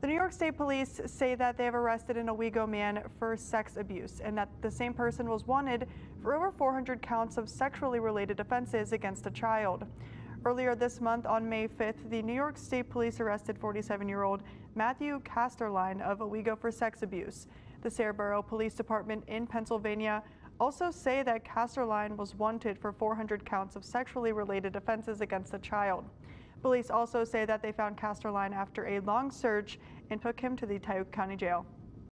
The New York State Police say that they have arrested an Owego man for sex abuse and that the same person was wanted for over 400 counts of sexually related offenses against a child. Earlier this month, on May 5th, the New York State Police arrested 47 year old Matthew Casterline of Owego for sex abuse. The Sayre Borough Police Department in Pennsylvania also say that Casterline was wanted for 400 counts of sexually related offenses against a child. Police also say that they found Casterline after a long search and took him to the Tioga County Jail.